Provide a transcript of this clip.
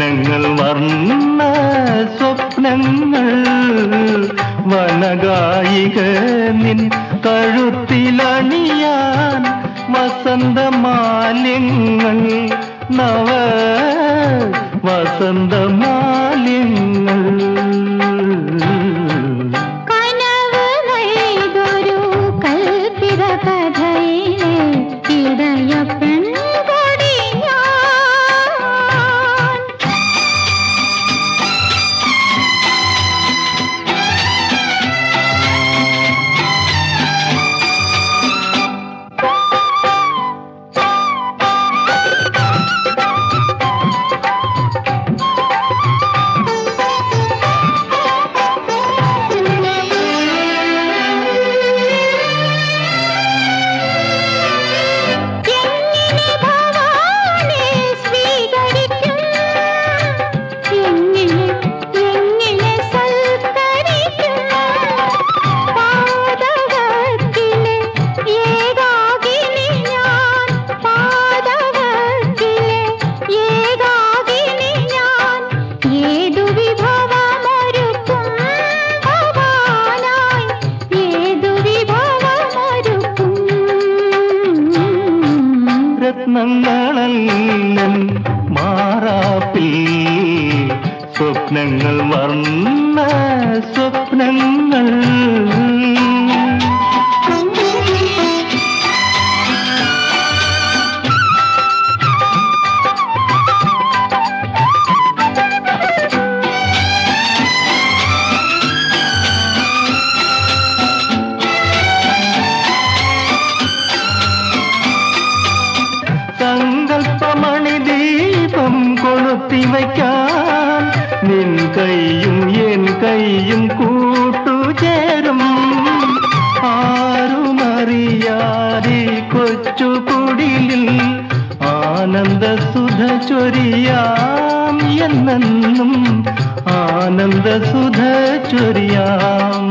സ്വപ്നങ്ങൾ വർണ സ്വപ്നങ്ങൾ വനഗായിക നിൻ കഴുത്തിലണിയാൻ വസന്തമാലിങ്ങൾ നവ വസന്തമാലിങ്ങൾ ನನ್ನ കൊളുത്തി വയ്ക്കാൻ നിൻ കൈയും എൻ കൈയും കൂട്ടുചേരും ആരുമറിയാതെ കൊച്ചു കുടിലിൽ ആനന്ദ സുധ ചൊരിയാം എന്നെന്നും ആനന്ദ സുധ ചൊരിയാം.